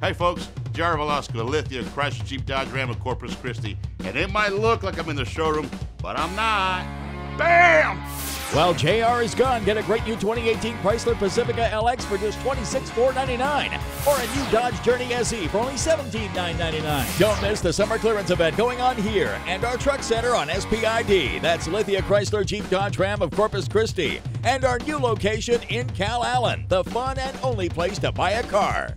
Hey folks, JR Velasco, Lithia, Chrysler Jeep Dodge Ram of Corpus Christi. And it might look like I'm in the showroom, but I'm not. Bam! While JR is gone, get a great new 2018 Chrysler Pacifica LX for just $26,499 or a new Dodge Journey SE for only $17,999. Don't miss the summer clearance event going on here and our truck center on SPID. That's Lithia Chrysler Jeep Dodge Ram of Corpus Christi and our new location in Calallen, the fun and only place to buy a car.